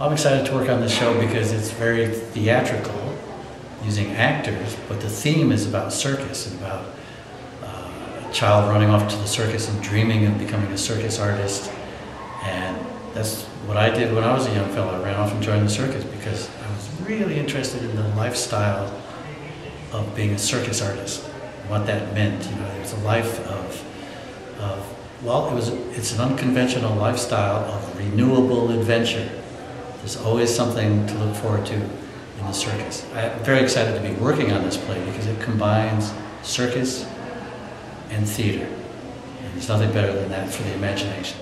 I'm excited to work on this show because it's very theatrical, using actors, but the theme is about circus and about uh, a child running off to the circus and dreaming of becoming a circus artist. And that's what I did when I was a young fellow. I ran off and joined the circus because I was really interested in the lifestyle of being a circus artist, what that meant. You know, it was a life of, of well, it was, it's an unconventional lifestyle of renewable adventure. There's always something to look forward to in the circus. I'm very excited to be working on this play because it combines circus and theater. And there's nothing better than that for the imagination.